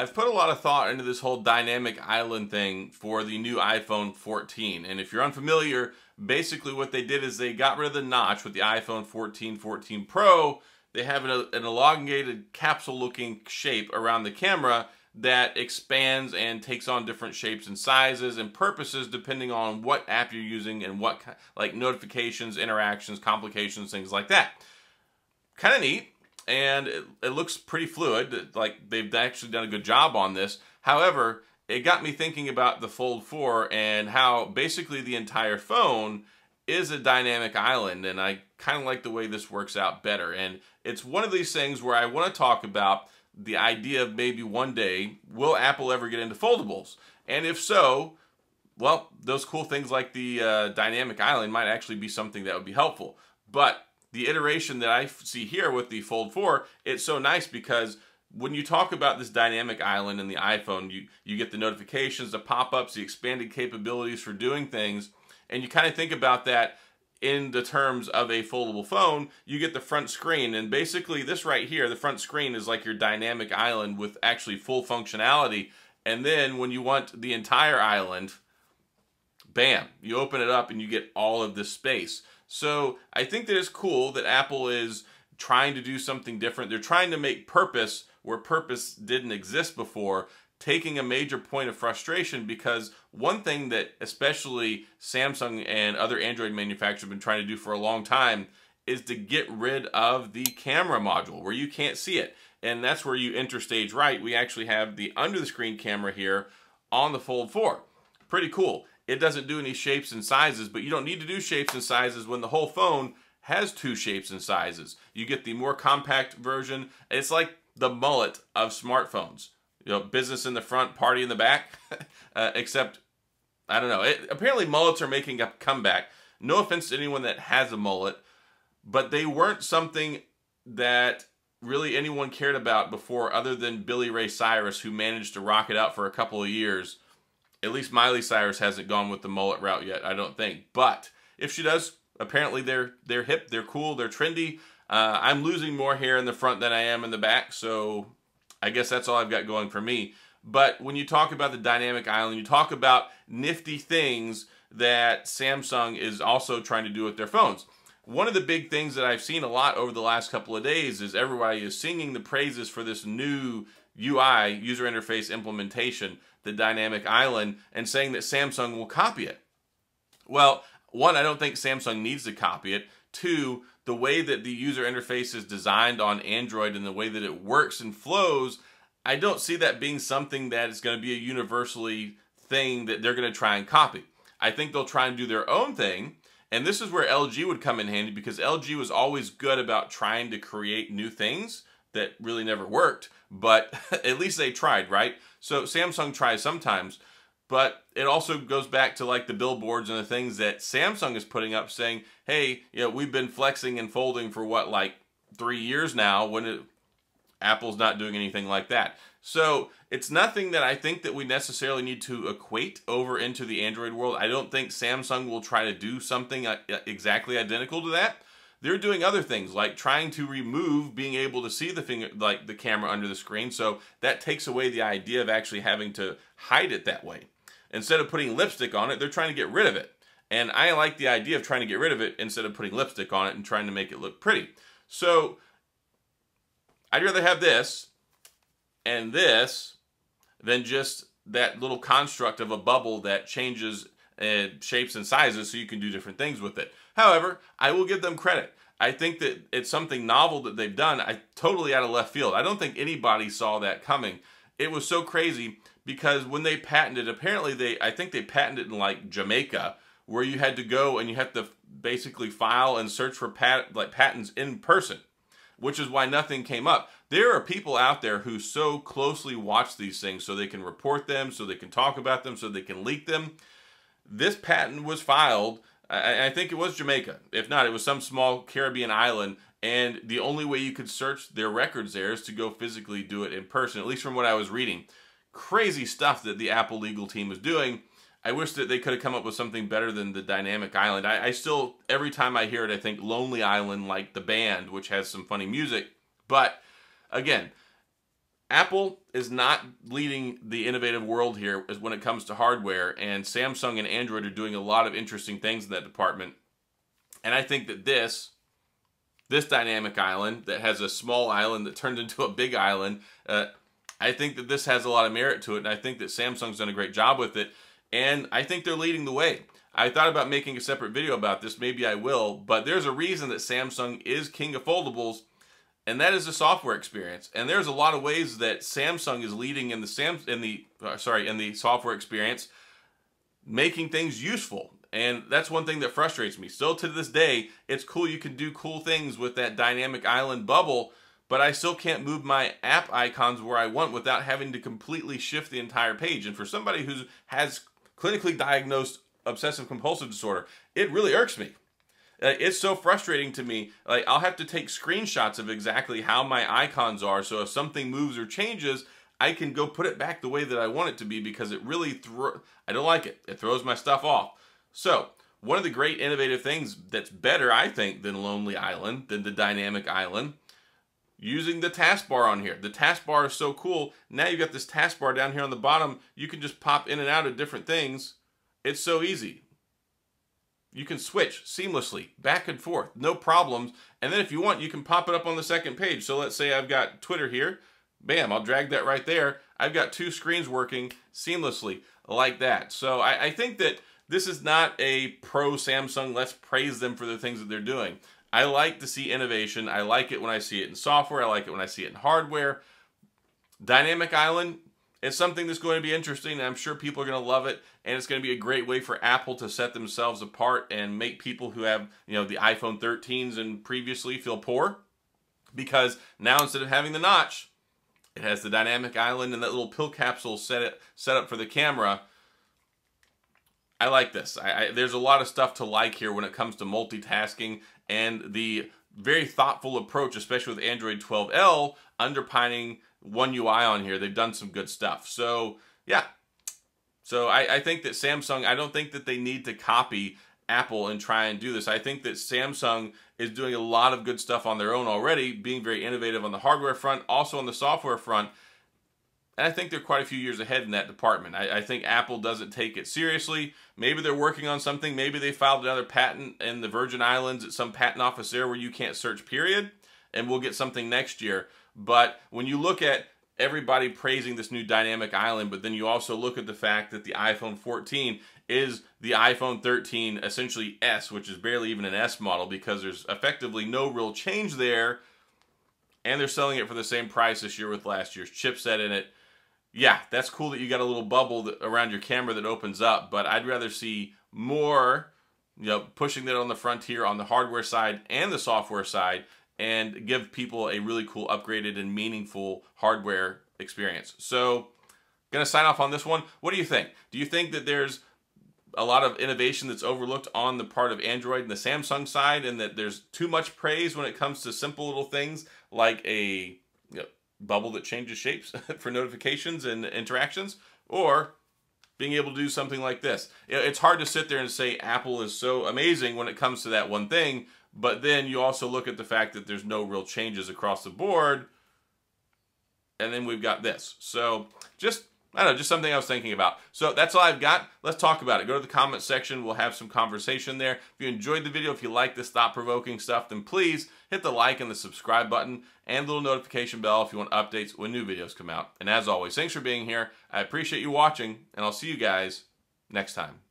I've put a lot of thought into this whole dynamic island thing for the new iPhone 14. And if you're unfamiliar, basically what they did is they got rid of the notch with the iPhone 14, 14 Pro. They have an, an elongated capsule looking shape around the camera that expands and takes on different shapes and sizes and purposes depending on what app you're using and what like notifications, interactions, complications, things like that. Kind of neat and it, it looks pretty fluid. Like they've actually done a good job on this. However, it got me thinking about the Fold 4 and how basically the entire phone is a dynamic island and I kind of like the way this works out better. And it's one of these things where I want to talk about the idea of maybe one day, will Apple ever get into foldables? And if so, well, those cool things like the uh, dynamic island might actually be something that would be helpful. But the iteration that I see here with the Fold 4, it's so nice because when you talk about this dynamic island in the iPhone, you, you get the notifications, the pop-ups, the expanded capabilities for doing things, and you kind of think about that in the terms of a foldable phone, you get the front screen. And basically this right here, the front screen is like your dynamic island with actually full functionality. And then when you want the entire island, bam, you open it up and you get all of this space. So I think that it's cool that Apple is trying to do something different. They're trying to make purpose where purpose didn't exist before, taking a major point of frustration because one thing that especially Samsung and other Android manufacturers have been trying to do for a long time is to get rid of the camera module where you can't see it. And that's where you enter stage right. We actually have the under the screen camera here on the Fold 4. Pretty cool. It doesn't do any shapes and sizes, but you don't need to do shapes and sizes when the whole phone has two shapes and sizes. You get the more compact version. It's like the mullet of smartphones. You know, business in the front, party in the back. uh, except, I don't know. It, apparently, mullets are making a comeback. No offense to anyone that has a mullet, but they weren't something that really anyone cared about before other than Billy Ray Cyrus, who managed to rock it out for a couple of years at least Miley Cyrus hasn't gone with the mullet route yet, I don't think. But if she does, apparently they're they're hip, they're cool, they're trendy. Uh, I'm losing more hair in the front than I am in the back, so I guess that's all I've got going for me. But when you talk about the dynamic island, you talk about nifty things that Samsung is also trying to do with their phones. One of the big things that I've seen a lot over the last couple of days is everybody is singing the praises for this new UI, user interface implementation the dynamic island and saying that Samsung will copy it. Well, one, I don't think Samsung needs to copy it. Two, the way that the user interface is designed on Android and the way that it works and flows, I don't see that being something that is going to be a universally thing that they're going to try and copy. I think they'll try and do their own thing. And this is where LG would come in handy because LG was always good about trying to create new things that really never worked, but at least they tried, right? So Samsung tries sometimes, but it also goes back to like the billboards and the things that Samsung is putting up saying, hey, you know, we've been flexing and folding for what, like three years now when it, Apple's not doing anything like that. So it's nothing that I think that we necessarily need to equate over into the Android world. I don't think Samsung will try to do something uh, exactly identical to that. They're doing other things like trying to remove being able to see the finger, like the camera under the screen. So that takes away the idea of actually having to hide it that way. Instead of putting lipstick on it, they're trying to get rid of it. And I like the idea of trying to get rid of it instead of putting lipstick on it and trying to make it look pretty. So I'd rather have this and this than just that little construct of a bubble that changes uh, shapes and sizes so you can do different things with it. However, I will give them credit. I think that it's something novel that they've done. I totally out of left field. I don't think anybody saw that coming. It was so crazy because when they patented, apparently they, I think they patented in like Jamaica, where you had to go and you had to basically file and search for pat, like patents in person, which is why nothing came up. There are people out there who so closely watch these things so they can report them, so they can talk about them, so they can leak them. This patent was filed I, I think it was Jamaica. If not, it was some small Caribbean island. And the only way you could search their records there is to go physically do it in person, at least from what I was reading. Crazy stuff that the Apple legal team was doing. I wish that they could have come up with something better than the Dynamic Island. I, I, still, every time I hear it, I think Lonely Island, like the band, which has some funny music. But again, Apple is not leading the innovative world here when it comes to hardware, and Samsung and Android are doing a lot of interesting things in that department. And I think that this, this dynamic island that has a small island that turned into a big island, uh, I think that this has a lot of merit to it, and I think that Samsung's done a great job with it, and I think they're leading the way. I thought about making a separate video about this, maybe I will, but there's a reason that Samsung is king of foldables, and that is the software experience. And there's a lot of ways that Samsung is leading in the Sam in the uh, sorry in the software experience, making things useful. And that's one thing that frustrates me. Still to this day, it's cool you can do cool things with that dynamic island bubble, but I still can't move my app icons where I want without having to completely shift the entire page. And for somebody who has clinically diagnosed obsessive compulsive disorder, it really irks me. Uh, it's so frustrating to me. Like I'll have to take screenshots of exactly how my icons are. So if something moves or changes, I can go put it back the way that I want it to be because it really. I don't like it. It throws my stuff off. So one of the great innovative things that's better, I think, than Lonely Island, than the Dynamic Island, using the taskbar on here. The taskbar is so cool. Now you've got this taskbar down here on the bottom. You can just pop in and out of different things. It's so easy. You can switch seamlessly back and forth, no problems. And then if you want, you can pop it up on the second page. So let's say I've got Twitter here. Bam, I'll drag that right there. I've got two screens working seamlessly like that. So I, I think that this is not a pro Samsung. Let's praise them for the things that they're doing. I like to see innovation. I like it when I see it in software. I like it when I see it in hardware. Dynamic Island is something that's going to be interesting. I'm sure people are going to love it. And it's going to be a great way for Apple to set themselves apart and make people who have, you know, the iPhone 13s and previously feel poor. Because now instead of having the notch, it has the dynamic island and that little pill capsule set, it, set up for the camera I like this. I, I, there's a lot of stuff to like here when it comes to multitasking and the very thoughtful approach, especially with Android 12L underpinning One UI on here. They've done some good stuff. So yeah, so I, I think that Samsung. I don't think that they need to copy Apple and try and do this. I think that Samsung is doing a lot of good stuff on their own already, being very innovative on the hardware front, also on the software front. And I think they're quite a few years ahead in that department. I, I, think Apple doesn't take it seriously. Maybe they're working on something. Maybe they filed another patent in the Virgin Islands at some patent office there where you can't search, period. And we'll get something next year. But when you look at everybody praising this new dynamic island, but then you also look at the fact that the iPhone 14 is the iPhone 13 essentially S, which is barely even an S model because there's effectively no real change there. And they're selling it for the same price this year with last year's chipset in it yeah, that's cool that you got a little bubble that, around your camera that opens up, but I'd rather see more, you know, pushing that on the frontier on the hardware side and the software side and give people a really cool upgraded and meaningful hardware experience. So, to sign off on this one. What do you think? Do you think that there's a lot of innovation that's overlooked on the part of Android and the Samsung side and that there's too much praise when it comes to simple little things like a you know, bubble that changes shapes for notifications and interactions, or being able to do something like this. It's hard to sit there and say Apple is so amazing when it comes to that one thing, but then you also look at the fact that there's no real changes across the board, and then we've got this. So just I don't know, just something I was thinking about. So that's all I've got. Let's talk about it. Go to the comment section. We'll have some conversation there. If you enjoyed the video, if you like this thought-provoking stuff, then please hit the like and the subscribe button and the little notification bell if you want updates when new videos come out. And as always, thanks for being here. I appreciate you watching, and I'll see you guys next time.